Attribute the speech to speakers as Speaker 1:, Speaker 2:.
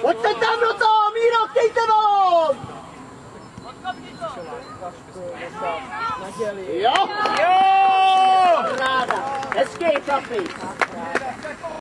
Speaker 1: Pojďte tam do toho, Míro, chtějte von! Jo? Jo! Ráda. Hezký chlapi.